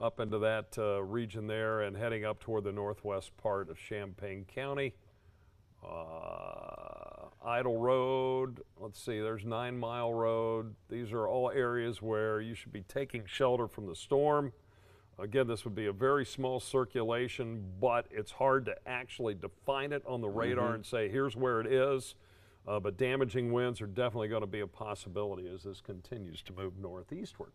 up into that uh, region there and heading up toward the northwest part of Champaign County. Uh, Idle Road, let's see, there's Nine Mile Road. These are all areas where you should be taking shelter from the storm. Again, this would be a very small circulation, but it's hard to actually define it on the radar and say, here's where it is. Uh, but damaging winds are definitely going to be a possibility as this continues to move northeastward.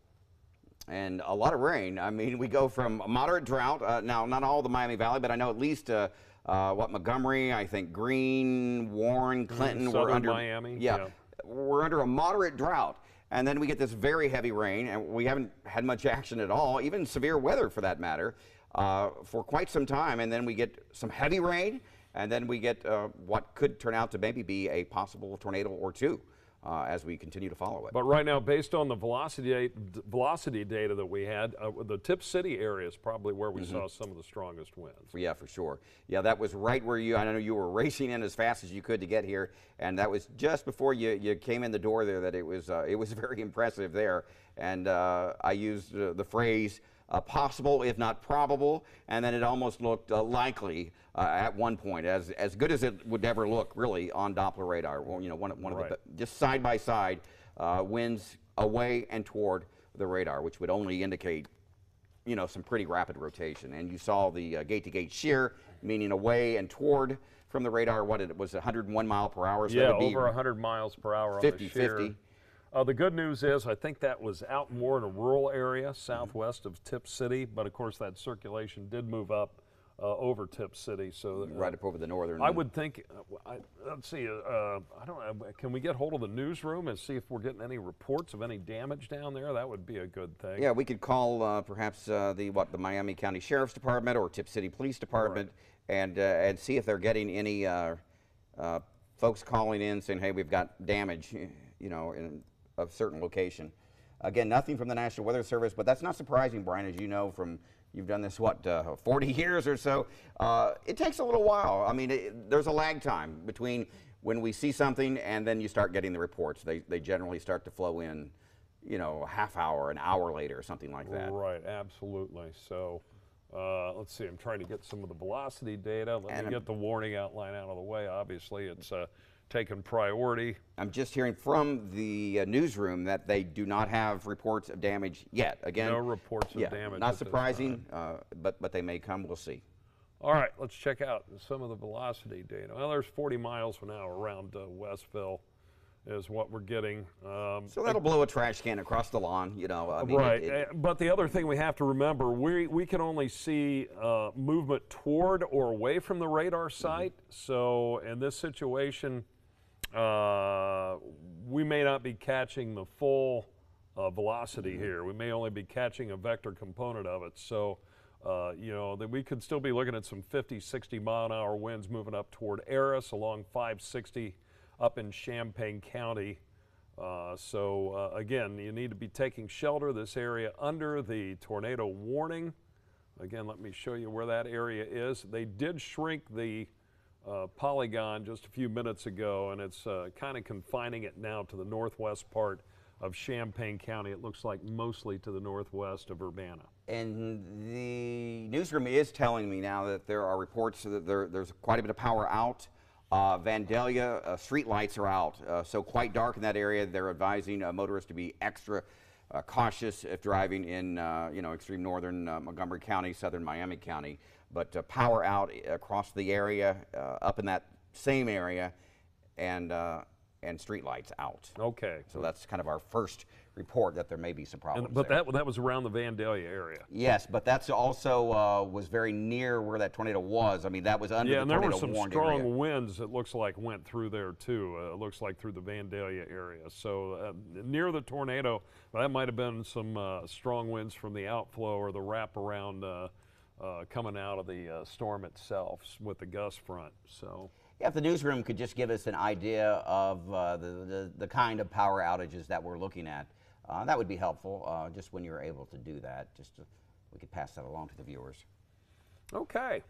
And a lot of rain. I mean, we go from a moderate drought. Uh, now, not all the Miami Valley, but I know at least uh, uh, what Montgomery, I think Greene, Warren, Clinton, we're under Miami, Yeah, yeah. we're under a moderate drought, and then we get this very heavy rain, and we haven't had much action at all, even severe weather for that matter, uh, for quite some time. And then we get some heavy rain, and then we get uh, what could turn out to maybe be a possible tornado or two uh, as we continue to follow it. But right now, based on the velocity, velocity data that we had, uh, the Tipp City area is probably where we Mm-hmm. saw some of the strongest winds. Yeah, for sure. Yeah, that was right where you, I know you were racing in as fast as you could to get here, and that was just before you, you came in the door there that it was, uh, it was very impressive there. And uh, I used uh, the phrase uh, possible, if not probable, and then it almost looked uh, likely uh, at one point, as, as good as it would ever look, really, on Doppler radar. Well, you know, one, of- one of the, just side by side, uh, winds away and toward the radar, which would only indicate you know, some pretty rapid rotation. And you saw the uh, gate-to-gate shear, meaning away and toward from the radar. What it was, 101 mile per hour. So Yeah, over 100 miles per hour on 50, the shear. 50. Uh, the good news is, I think that was out more in a rural area southwest of Tipp City, but of course that circulation did move up uh, over Tipp City. So uh, right up over the northern. I would think, uh, I, let's see, uh, I don't know, can we get hold of the newsroom and see if we're getting any reports of any damage down there? That would be a good thing. Yeah, we could call uh, perhaps uh, the what the Miami County Sheriff's Department or Tipp City Police Department and uh, and see if they're getting any uh, uh, folks calling in saying, hey, we've got damage, you know, in a certain location. Again, nothing from the National Weather Service, but that's not surprising, Brian, as you know from you've done this what uh, 40 years or so. Uh, it takes a little while. I mean, it, there's a lag time between when we see something and then you start getting the reports. They they generally start to flow in you know, a half hour, an hour later, or something like that. Right, absolutely. So uh, let's see, I'm trying to get some of the velocity data. Let And me get the warning outline out of the way. Obviously, it's uh, taken priority. I'm just hearing from the uh, newsroom that they do not have reports of damage yet. Again, No reports of yeah, damage Not surprising, uh, but but they may come. We'll see. All right, let's check out some of the velocity data. Well, there's 40 miles an hour around uh, Westville, is what we're getting. Um, So that'll blow a trash can across the lawn. You know, I mean, right, it- uh, but the other thing we have to remember, we, we can only see uh, movement toward or away from the radar site. So in this situation, uh, we may not be catching the full uh, velocity Mm-hmm. here. We may only be catching a vector component of it. So, uh, you know, that we could still be looking at some 50, 60 mile an hour winds moving up toward Eris along 560 up in Champaign County. Uh, so uh, again, you need to be taking shelter this area under the tornado warning. Again, let me show you where that area is. They did shrink the uh, polygon just a few minutes ago, and it's uh, kind of confining it now to the northwest part of Champaign County. It looks like mostly to the northwest of Urbana. And the newsroom is telling me now that there are reports that there, there's quite a bit of power out. Uh, Vandalia uh, street lights are out, uh, so quite dark in that area. They're advising uh, motorists to be extra uh, cautious if driving in, uh, you know, extreme northern uh, Montgomery County, southern Miami County. But uh, power out across the area, uh, up in that same area, and uh, and street lights out. Okay. So that's kind of our first report that there may be some problems. And, but there. that, that was around the Vandalia area. Yes, but that's also uh, was very near where that tornado was. I mean, that was under Yeah, the and there were some strong area. winds. It looks like went through there too. Uh, it looks like through the Vandalia area. So uh, near the tornado, that might have been some uh, strong winds from the outflow or the wraparound uh, uh, coming out of the uh, storm itself with the gust front. So Yeah, if the newsroom could just give us an idea of uh, the, the the kind of power outages that we're looking at, uh, that would be helpful. Uh, just when you're able to do that, just to, we could pass that along to the viewers. okay.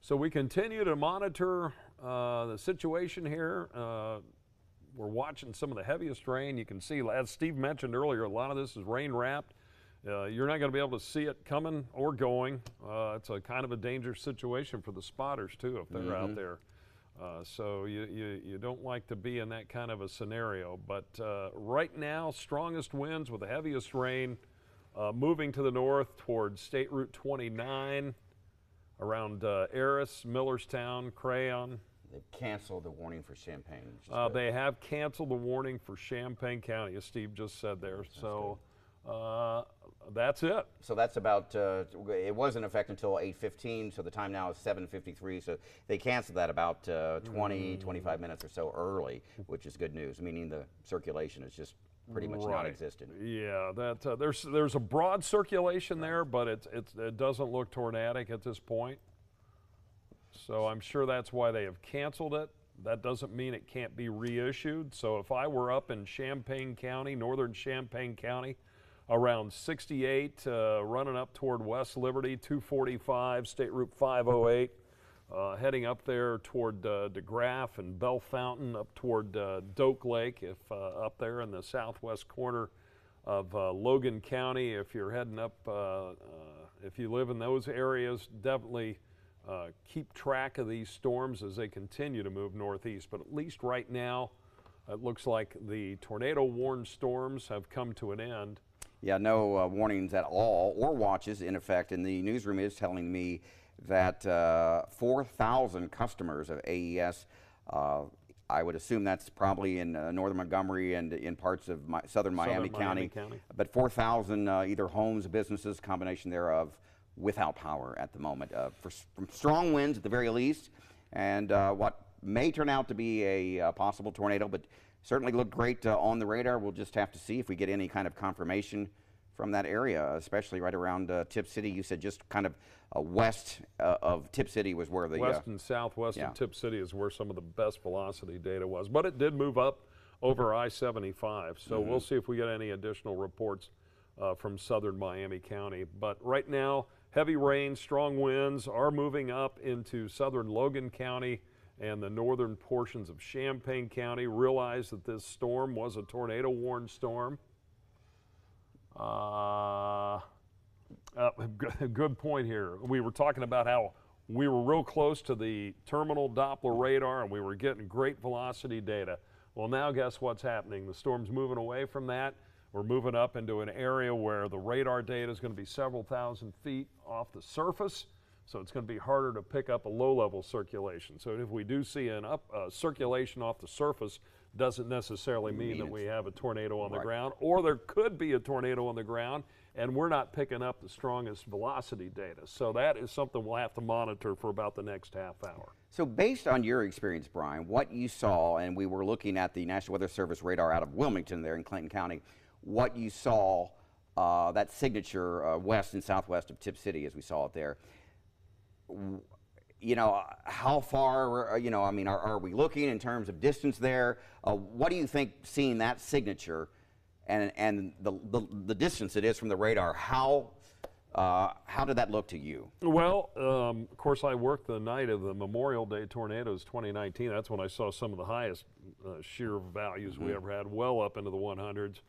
So we continue to monitor uh, the situation here. Uh, we're watching some of the heaviest rain. You can see, as Steve mentioned earlier, a lot of this is rain wrapped. uh, you're not going to be able to see it coming or going. Uh, it's a kind of a dangerous situation for the spotters too if they're out there. Uh, so you, you, you don't like to be in that kind of a scenario. But uh, right now, strongest winds with the heaviest rain uh, moving to the north towards State Route 29 around uh, Eris, Millerstown, Crayon. They've canceled the warning for Champaign. Uh, they have canceled the warning for Champaign County, as Steve just said there. So uh, that's it. So that's about, uh, it was in effect until 8:15, so the time now is 7:53. So they canceled that about uh, 20, 25 minutes or so early, which is good news, meaning the circulation is just pretty much Right. non-existent. Yeah, that uh, there's there's a broad circulation there, but it's, it's it doesn't look tornadic at this point. So I'm sure that's why they have canceled it. That doesn't mean it can't be reissued. So if I were up in Champaign County, northern Champaign County, around 68, uh, running up toward West Liberty, 245, State Route 508, uh, heading up there toward uh, DeGraff and Bellefontaine, up toward uh, Doak Lake, if uh, up there in the southwest corner of uh, Logan County. If you're heading up, uh, if you live in those areas, definitely keep track of these storms as they continue to move northeast. But at least right now, it looks like the tornado warned storms have come to an end. Yeah, no uh, warnings at all or watches in effect. And the newsroom is telling me that uh, 4,000 customers of AES, uh, I would assume that's probably in uh, northern Montgomery and in parts of mi- southern Miami, Southern Miami County, County. but 4,000 uh, either homes, businesses, combination thereof, without power at the moment. Uh, for, from strong winds at the very least, and uh, what may turn out to be a uh, possible tornado, but certainly looked great uh, on the radar. We'll just have to see if we get any kind of confirmation from that area, especially right around uh, Tipp City. You said just kind of uh, west uh, of Tipp City was where the West uh, and southwest yeah. of Tipp City is where some of the best velocity data was, but it did move up over I-75. So we'll see if we get any additional reports uh, from southern Miami County. But right now, heavy rain, strong winds are moving up into southern Logan County and the northern portions of Champaign County. realized that this storm was a tornado warned storm. Uh, uh, good point here. We were talking about how we were real close to the terminal Doppler radar and we were getting great velocity data. Well, now guess what's happening? The storm's moving away from that. We're moving up into an area where the radar data is going to be several thousand feet off the surface. So it's going to be harder to pick up a low-level circulation. So if we do see an up uh, circulation off the surface, doesn't necessarily mean that we have a tornado on the ground, or there could be a tornado on the ground, and we're not picking up the strongest velocity data. So that is something we'll have to monitor for about the next half hour. So, based on your experience, Brian, what you saw, and we were looking at the National Weather Service radar out of Wilmington there in Clinton County, what you saw, uh, that signature uh, west and southwest of Tipp City as we saw it there, you know, how far, uh, you know, I mean, are, are we looking in terms of distance there? Uh, what do you think seeing that signature and, and the, the, the distance it is from the radar, how, uh, how did that look to you? Well, um, of course, I worked the night of the Memorial Day tornadoes 2019. That's when I saw some of the highest uh, shear values we ever had, well up into the 100s.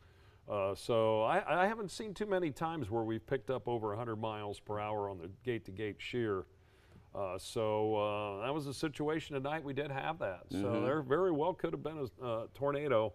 Uh, so I, I haven't seen too many times where we've picked up over 100 miles per hour on the gate-to-gate shear. Uh, so uh, that was the situation tonight. We did have that. So there very well could have been a uh, tornado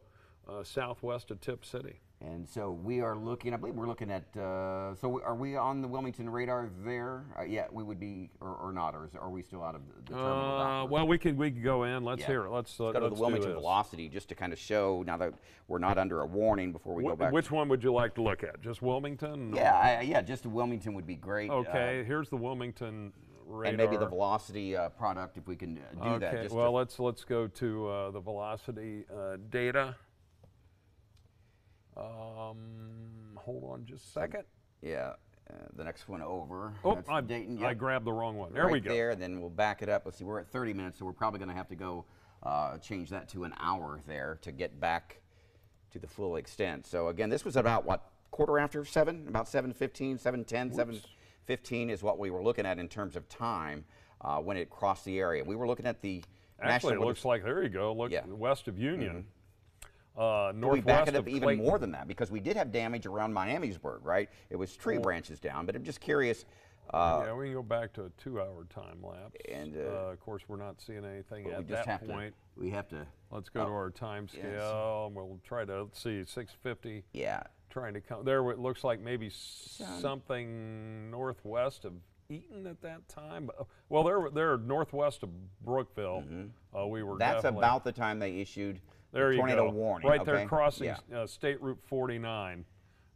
uh, southwest of Tipp City. And so we are looking, I believe we're looking at, uh, so are we on the Wilmington radar there? Uh, yeah, we would be, or, or not, or is, are we still out of the, terminal? Uh, well, we can we can go in. Let's Yeah. hear it. Let's, Let's go to the Wilmington velocity just to kind of show now that we're not under a warning before we go back. Which one would you like to look at? Just Wilmington? yeah, I, yeah, just Wilmington would be great. Okay, here's the Wilmington radar. and maybe the velocity uh, product if we can uh, do okay, that. Just well, let's let's go to uh, the velocity uh, data. Um, hold on just a second. yeah, uh, the next one over. Oh, I, Dayton. I grabbed the wrong one. There right we go. there, and then we'll back it up. Let's see, we're at 30 minutes, so we're probably going to have to go uh, change that to an hour there to get back to the full extent. So again, this was about what quarter after seven, about 7:15, 7:10, 7:15 is what we were looking at in terms of time uh, when it crossed the area. We were looking at the Actually, it looks like there you go. Look Yeah. West of Union. uh, Can we back it up even Clayton. more than that? Because we did have damage around Miamisburg, right? It was tree branches down, but I'm just curious. Uh, yeah, we can go back to a two-hour time lapse. And, uh, uh, of course, we're not seeing anything at just that point. to. We have to. Let's go to our time yes. scale, and we'll try to let's see 650. Yeah. Trying to come there. It looks like maybe something northwest of Eaton at that time. But, Well, they're they're northwest of Brookville. Uh, we were. That's about the time they issued there the you tornado go. warning. Right okay? there, crossing Yeah. uh, State Route 49.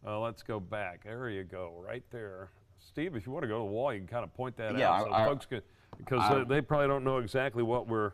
Uh, let's go back. There you go, right there. Steve, if you want to go to the wall, you can kind of point that Yeah, out so I- I- folks can, because they, they probably don't know exactly what we're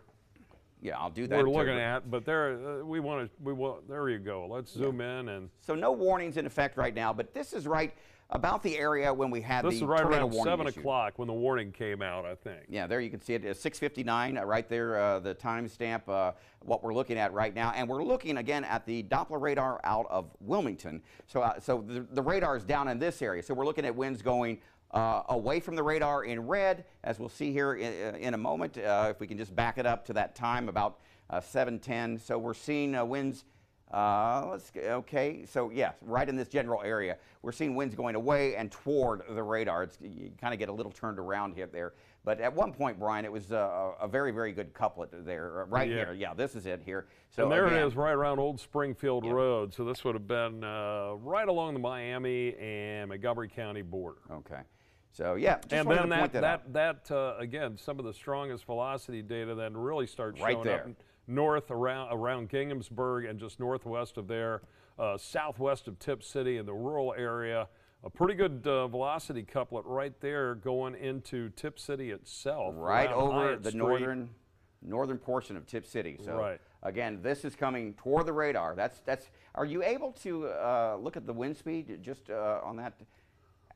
Yeah, I'll do that. we're looking at. But there, uh, we want to. We want. There you go. Let's zoom in and. So no warnings in effect right now, but this is right about the area when we had This the is right around seven o'clock when the warning came out. I think. Yeah, there you can see it. It's 6:59 uh, right there, uh, the timestamp. Uh, what we're looking at right now, and we're looking again at the Doppler radar out of Wilmington. So, uh, so the, the radar is down in this area. So we're looking at winds going. Uh, away from the radar in red, as we'll see here in, in a moment, uh, if we can just back it up to that time, about uh, 7:10. So we're seeing uh, winds uh, let's okay. So yes, right in this general area, we're seeing winds going away and toward the radar. It's, you kind of get a little turned around here there. But at one point, Brian, it was uh, a very, very good couplet there, uh, right Yeah. here. Yeah, this is it here. So and there again, it is, right around Old Springfield. Road. So this would have been uh, right along the Miami and Montgomery County border. Okay. So yeah, just and then that that, that, that uh, again, some of the strongest velocity data then really starts Right showing there. up north around around Ginghamsburg and just northwest of there, uh, southwest of Tipp City in the rural area. A pretty good uh, velocity couplet right there going into Tipp City itself. right over Hyatt the Street. northern northern portion of Tipp City. So Right. again, this is coming toward the radar. That's that's. Are you able to uh, look at the wind speed just uh, on that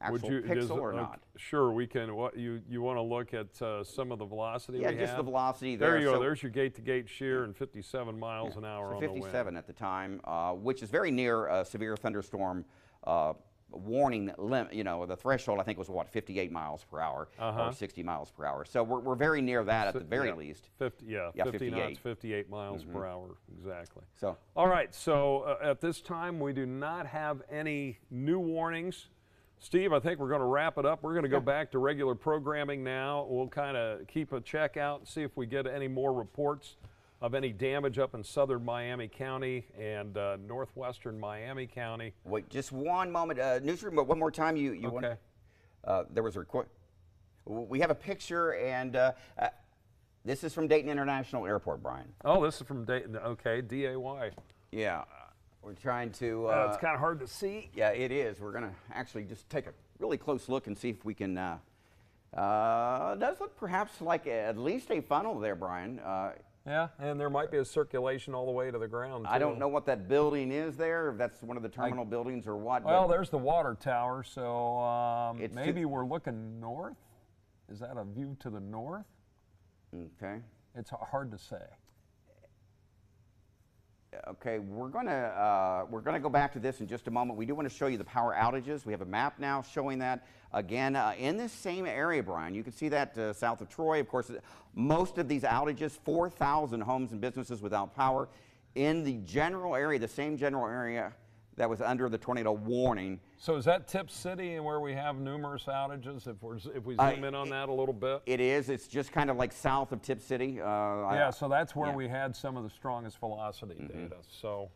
actual Would you, pixel does- or uh, not? Sure, we can. What you you want to look at uh, some of the velocity? Yeah, just the velocity there. There you go. There's your gate-to-gate shear and 57 miles an hour So on the 57 at the time, uh, which is very near a severe thunderstorm uh, warning limit. You know, the threshold I think was what 58 miles per hour Uh-huh. or 60 miles per hour. So we're, we're very near that at the very yeah. least. 50, yeah, Yeah, 50 knots, 58. 58 miles per hour, exactly. So All right, so uh, at this time, we do not have any new warnings. Steve, I think we're going to wrap it up. We're going to go back to regular programming now. We'll kind of keep a check out and see if we get any more reports of any damage up in southern Miami County and uh, northwestern Miami County. wait, just one moment, uh, newsroom. But one more time, you you want? Okay. Uh, there was a request. We have a picture, and uh, uh, this is from Dayton International Airport, Brian. Oh, this is from Dayton. Okay, DAY. Yeah, we're trying to. Uh, it's kind of hard to see. Yeah, it is. We're going to actually just take a really close look and see if we can. Uh, uh, it does look perhaps like at least a funnel there, Brian. Uh, Yeah, and there might be a circulation all the way to the ground. I don't know what that building is there, if that's one of the terminal buildings or what. Well, there's the water tower, so um, It's to- maybe we're looking north. Is that a view to the north? okay. It's hard to say. Okay, we're gonna uh, we're gonna go back to this in just a moment. We do want to show you the power outages. We have a map now showing that again uh, in this same area, Brian. You can see that uh, south of Troy. Of course, most of these outages, 4,000 homes and businesses without power in the general area, the same general area that was under the tornado warning. So is that Tipp City and where we have numerous outages? If we're if we Uh, zoom in on that a little bit. It is. It's just kind of like south of Tipp City. Uh, I- yeah, so that's where yeah. we had some of the strongest velocity data. So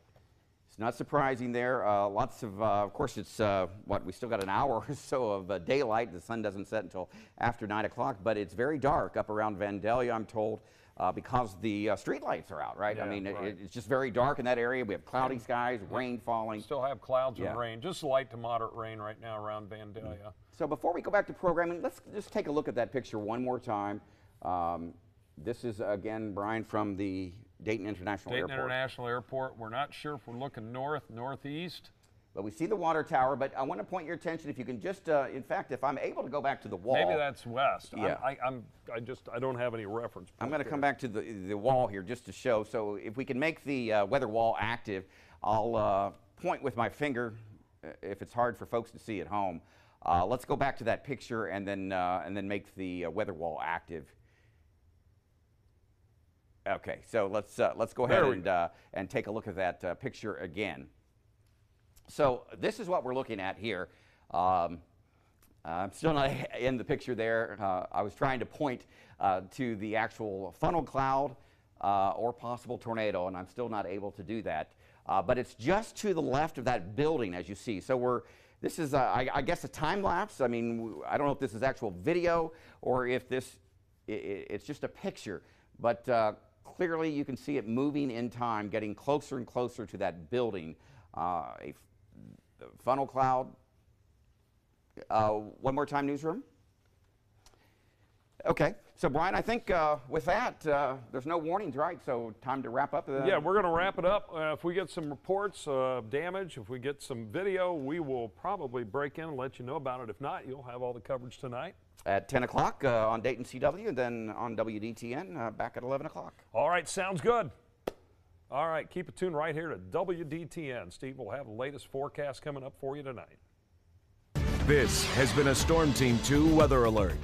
not surprising there. Uh, lots of, uh, of course, it's uh, what we still got an hour or so of uh, daylight. The sun doesn't set until after nine o'clock, but it's very dark up around Vandalia, I'm told, uh, because the uh, street lights are out. Right? I Yeah, mean, it- it's just very dark in that area. We have cloudy skies, rain falling. still have clouds Yeah. and rain, just light to moderate rain right now around Vandalia. So before we go back to programming, let's just take a look at that picture one more time. Um, this is again, Brian, from the Dayton International Dayton Airport. International Airport. We're not sure if we're looking north, northeast. But we see the water tower. But I want to point your attention, if you can just, uh, in fact, if I'm able to go back to the wall. Maybe that's west. I'm- Yeah. I, I'm, I just, I don't have any reference. I'm going to come back to the, the wall here just to show. So if we can make the uh, weather wall active, I'll uh, point with my finger uh, if it's hard for folks to see at home. Uh, let's go back to that picture and then, uh, and then make the uh, weather wall active. Okay, so let's uh, let's go ahead and uh, and take a look at that uh, picture again. So this is what we're looking at here. Um, I'm still not in the picture there. Uh, I was trying to point uh, to the actual funnel cloud uh, or possible tornado, and I'm still not able to do that. Uh, but it's just to the left of that building, as you see. So we're this is, uh, I, I guess, a time lapse. I mean, I don't know if this is actual video or if this i- i- it's just a picture, but uh, clearly you can see it moving in time, getting closer and closer to that building. Uh, a funnel cloud. Uh, one more time, newsroom. Okay, so Brian, I think uh, with that, uh, there's no warnings, right? So time to wrap up. The Yeah, we're going to wrap it up. Uh, if we get some reports of damage, if we get some video, we will probably break in and let you know about it. If not, you'll have all the coverage tonight. At 10 o'clock uh, on Dayton CW, and then on WDTN uh, back at 11 o'clock. All right, sounds good. All right, keep it tuned right here to WDTN. Steve will have the latest forecast coming up for you tonight. This has been a Storm Team 2 weather alert.